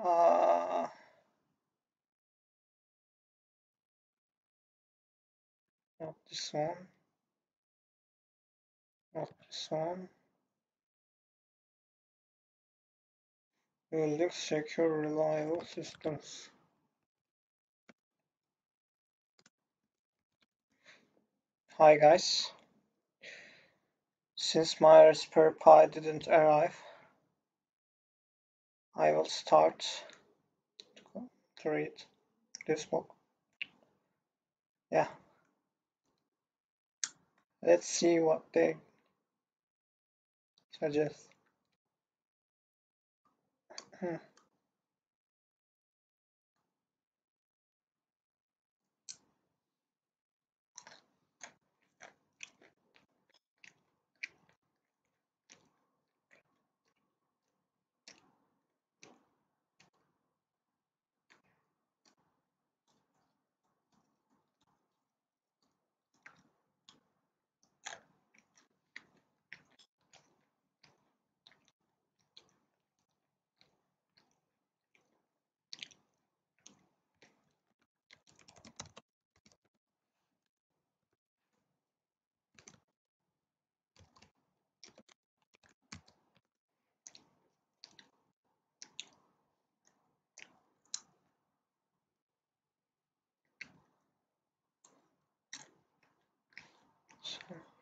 Uh, not this one. Not this one. Building secure, reliable systems. Hi guys. Since my Raspberry Pi didn't arrive, I will start to read this book. Yeah. Let's see what they suggest. Hmm.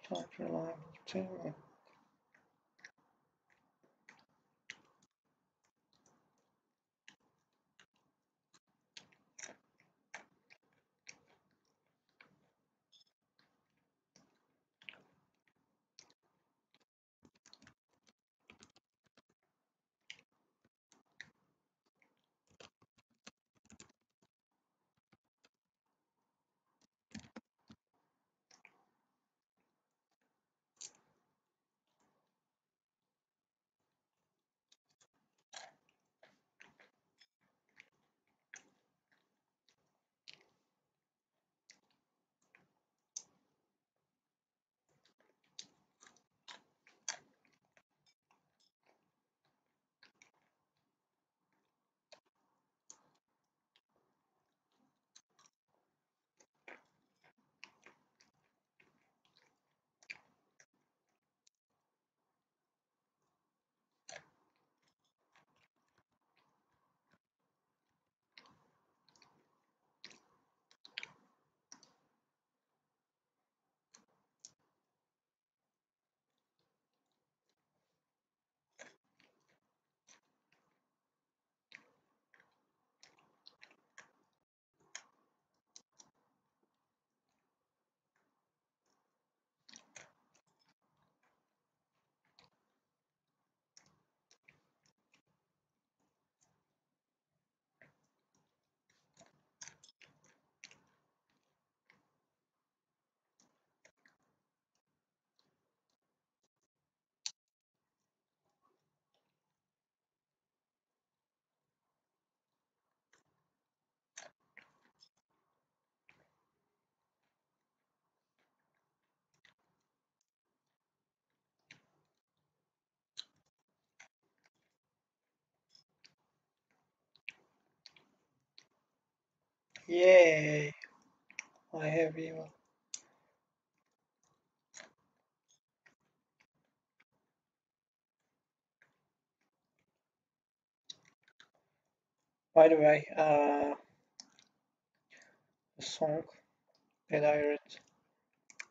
Sometimes reliable Yay! I have even. By the way, uh, the song that I read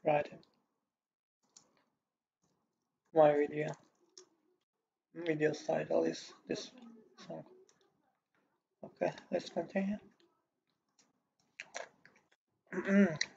right in my video video title is this song. Okay, let's continue mm-hmm.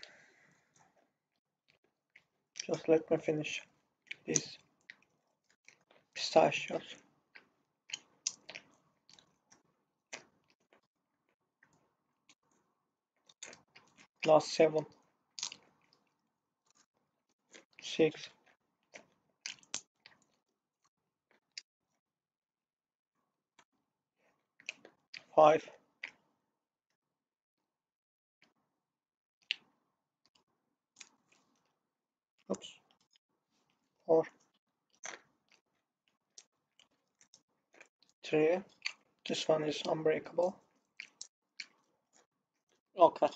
Just let me finish these pistachios. Last seven. Six. Five. Three. This one is unbreakable. Okay.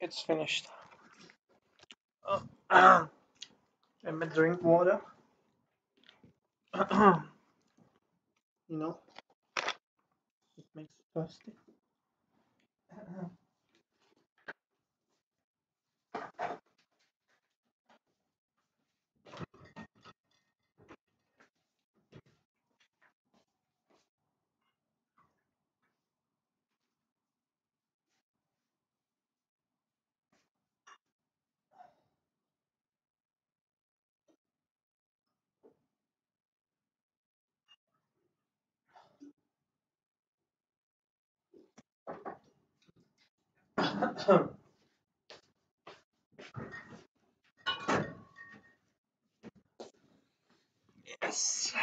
It's finished. Uh, let me drink water. you know, it makes thirsty. yes.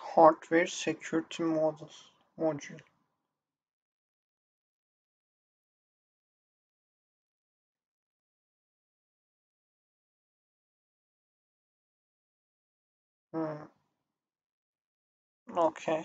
Hardware Security module hmm. okay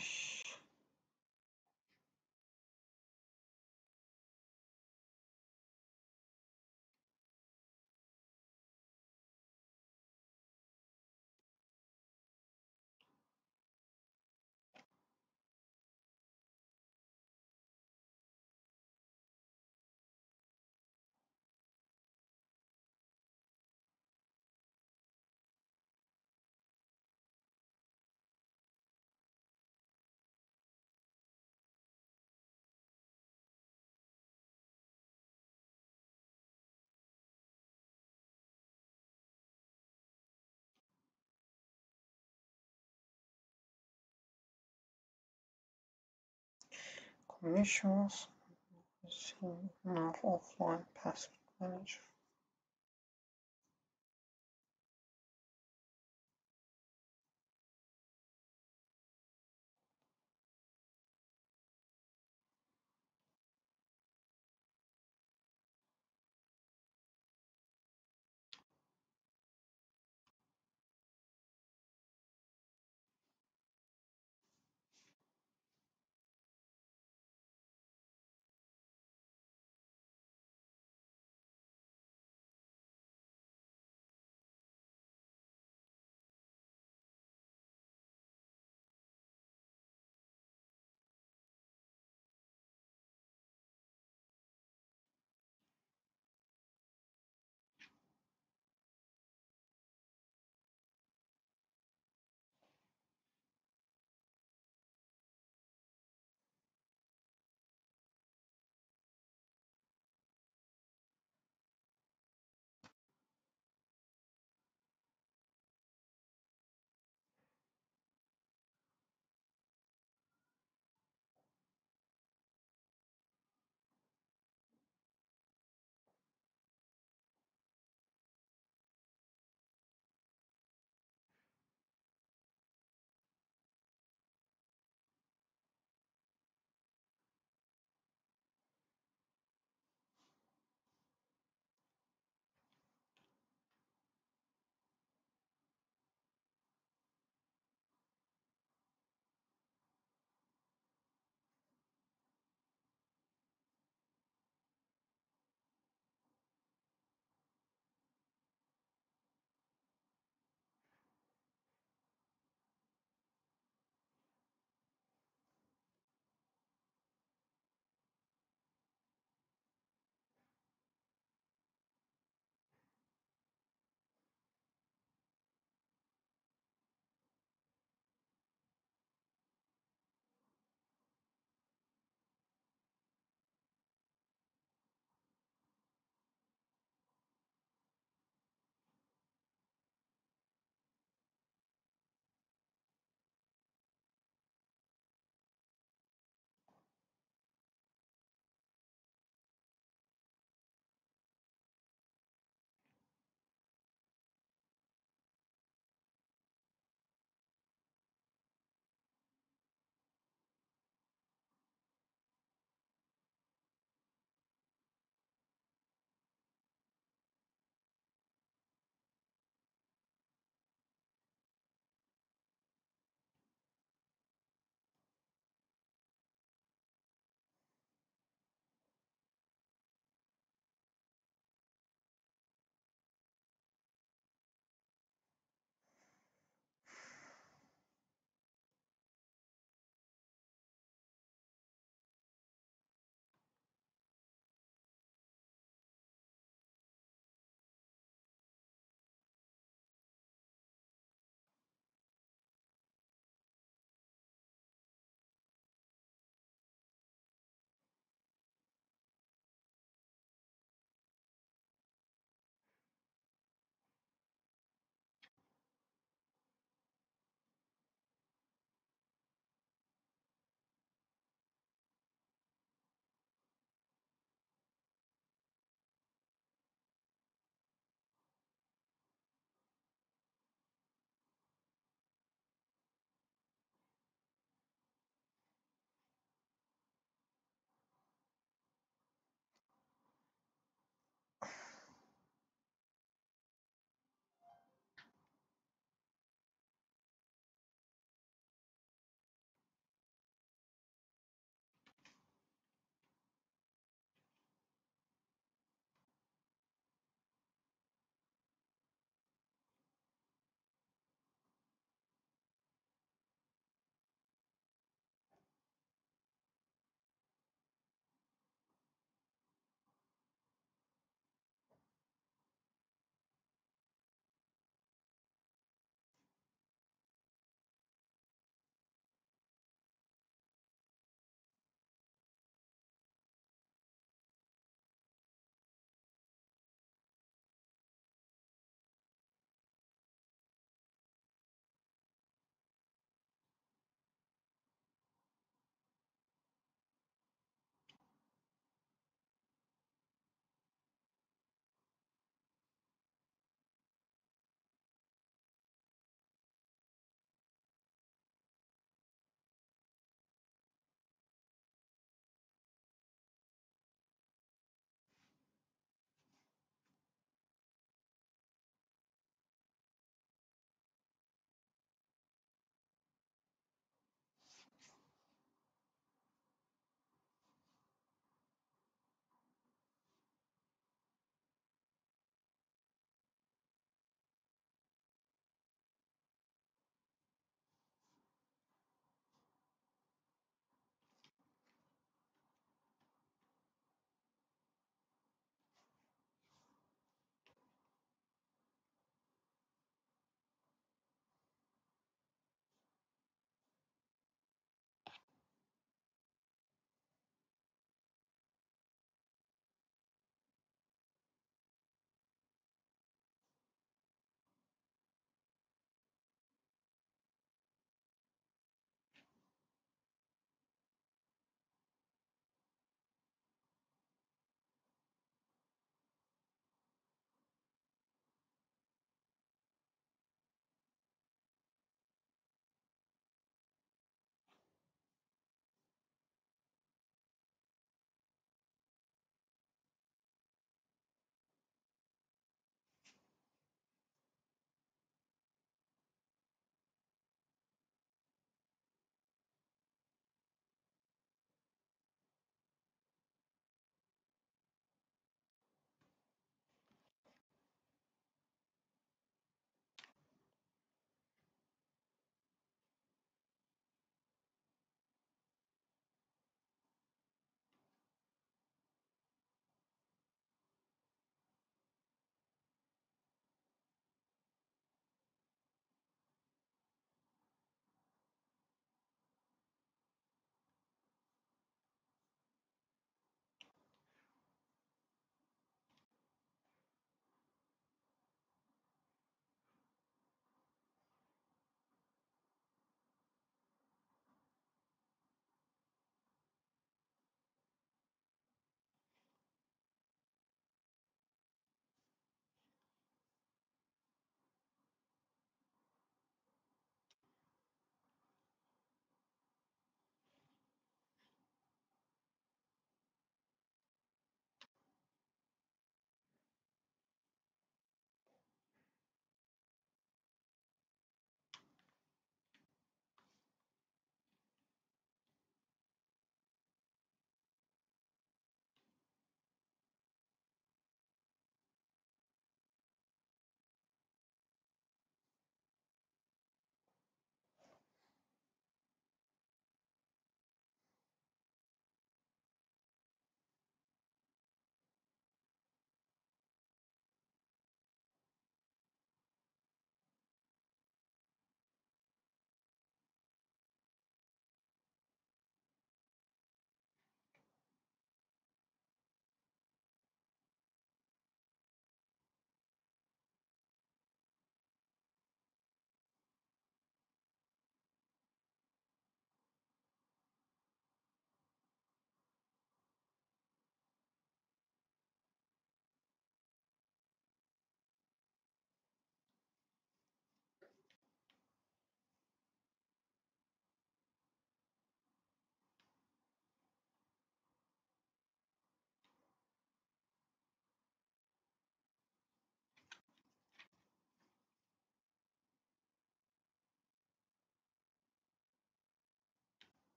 commissions offline password manager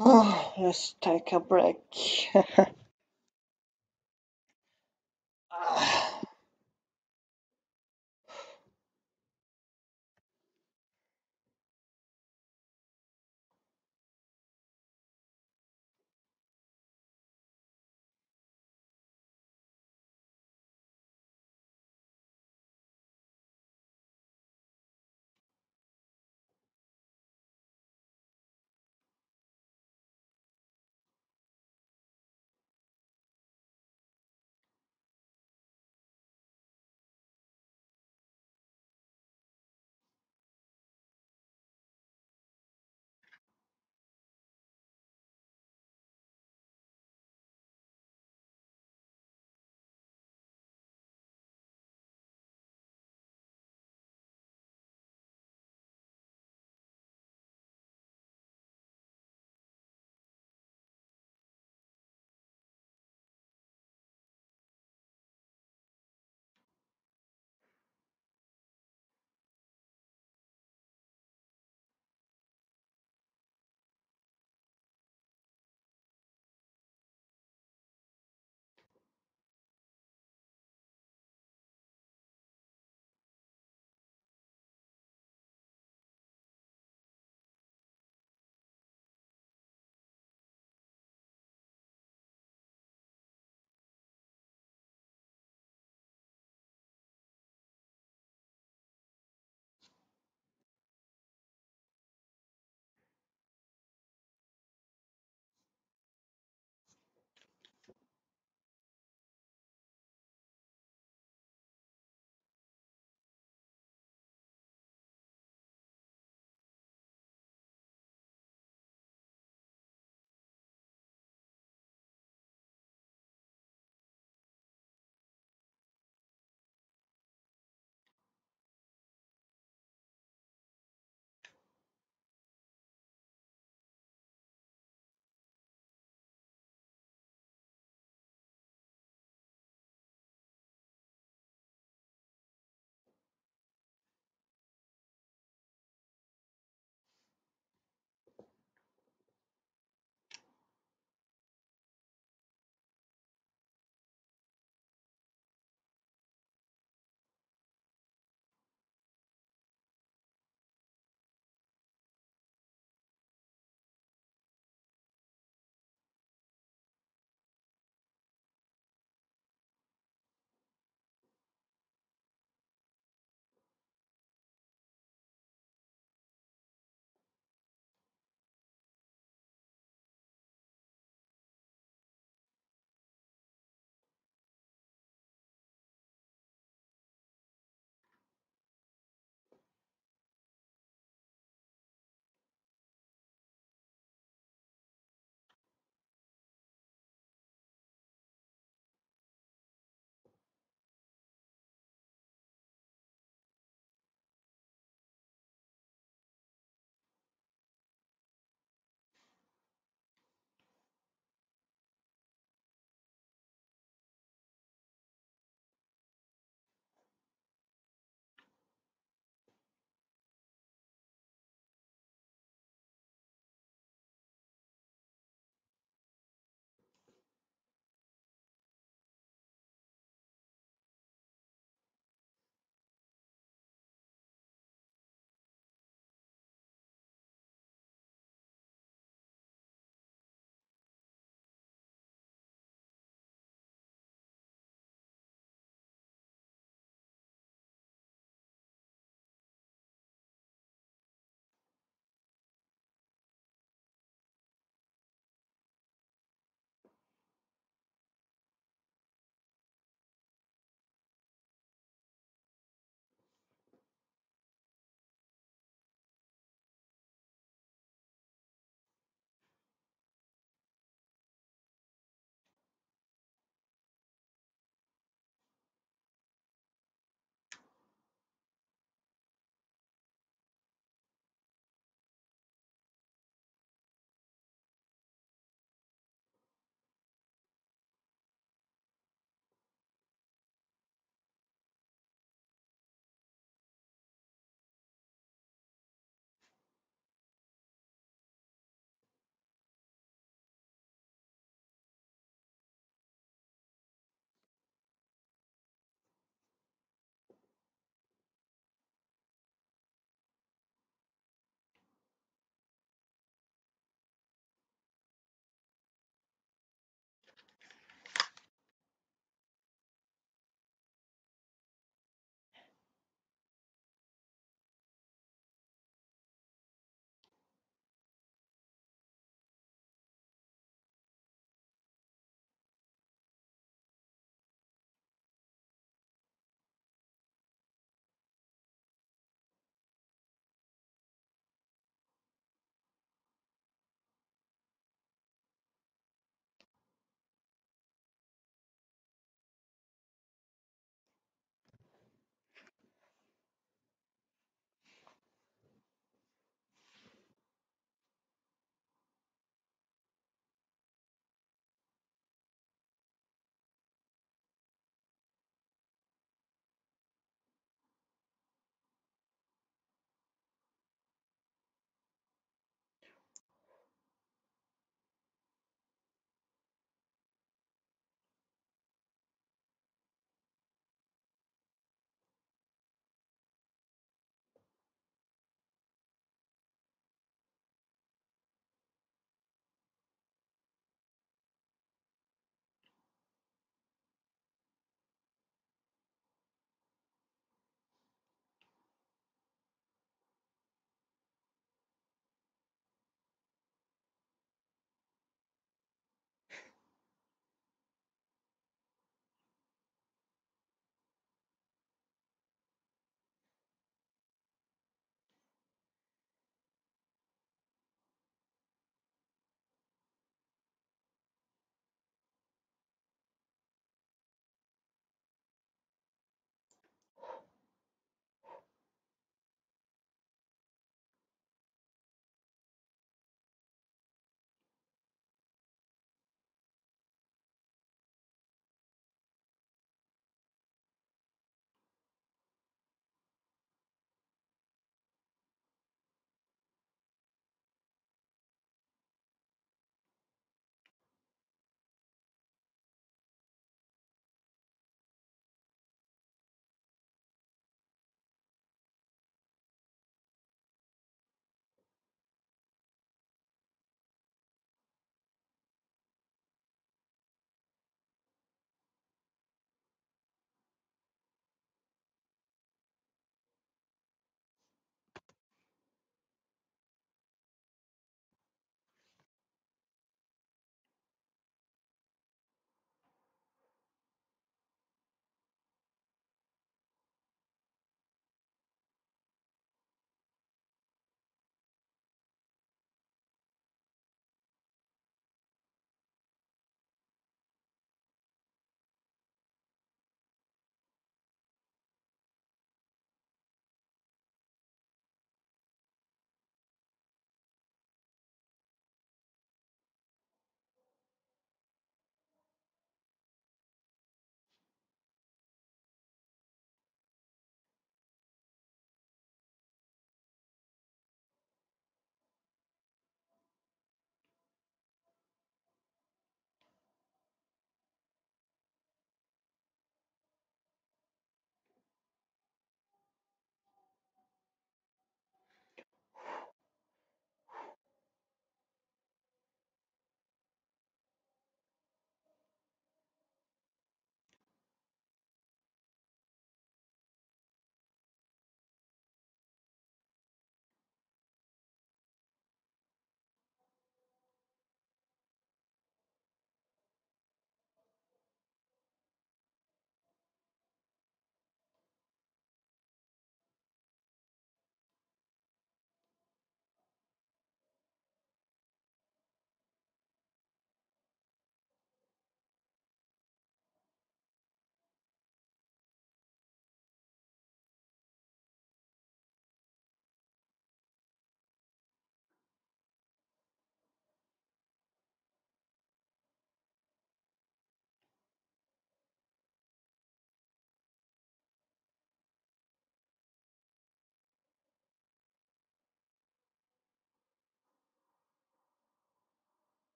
Oh, let's take a break. Ah.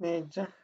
那这。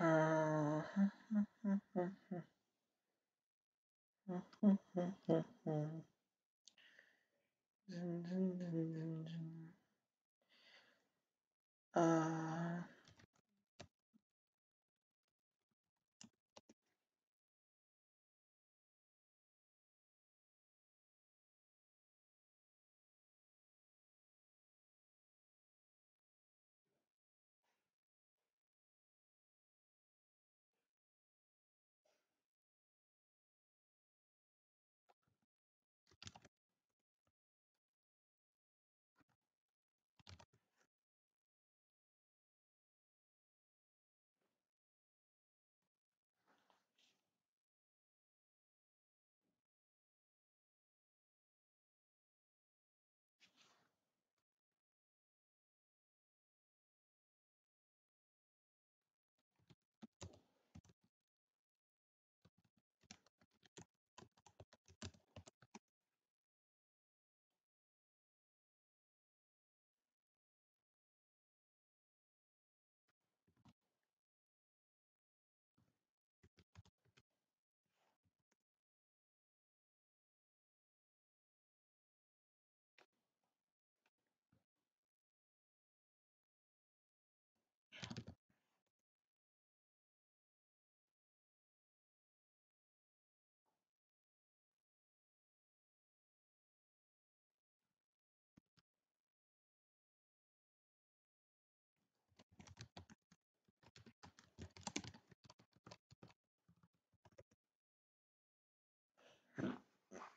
Uh,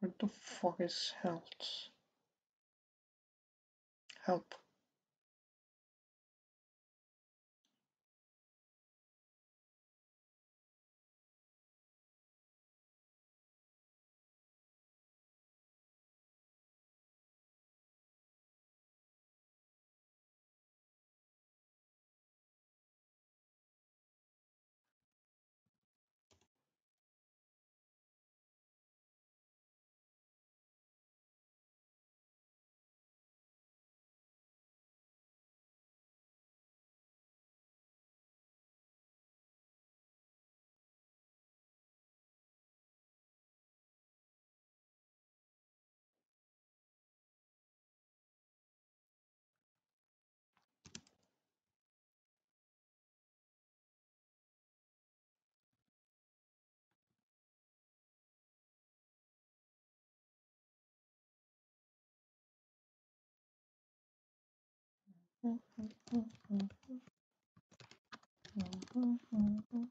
What the fuck is health? Help. 嗯嗯嗯嗯嗯嗯嗯嗯嗯。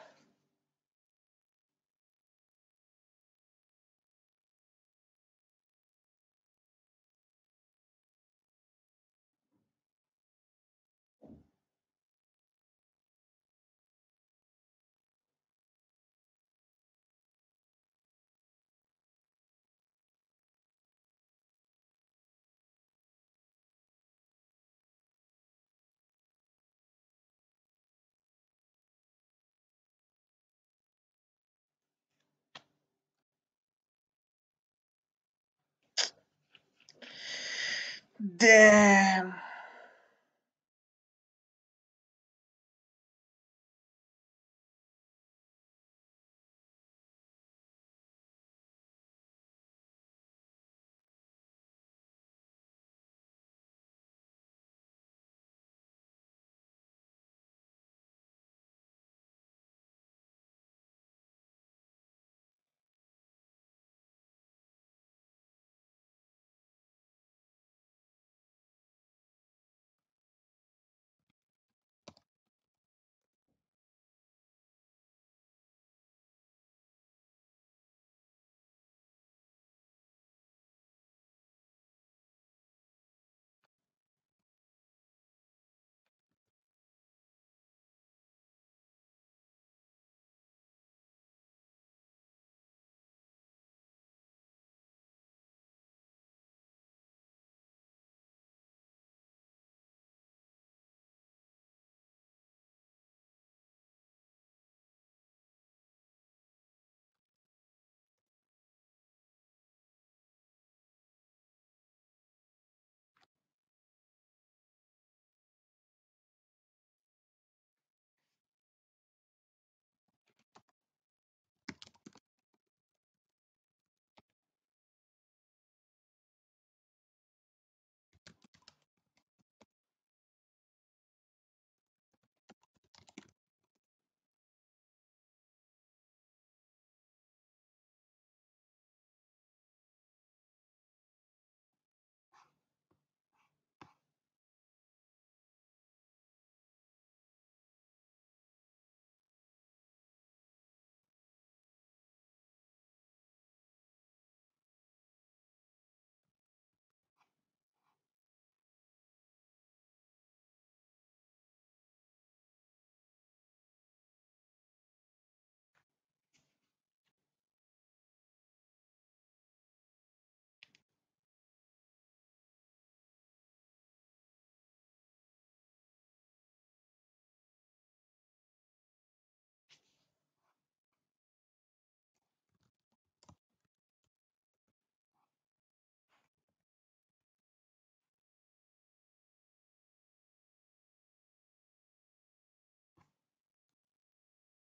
Damn.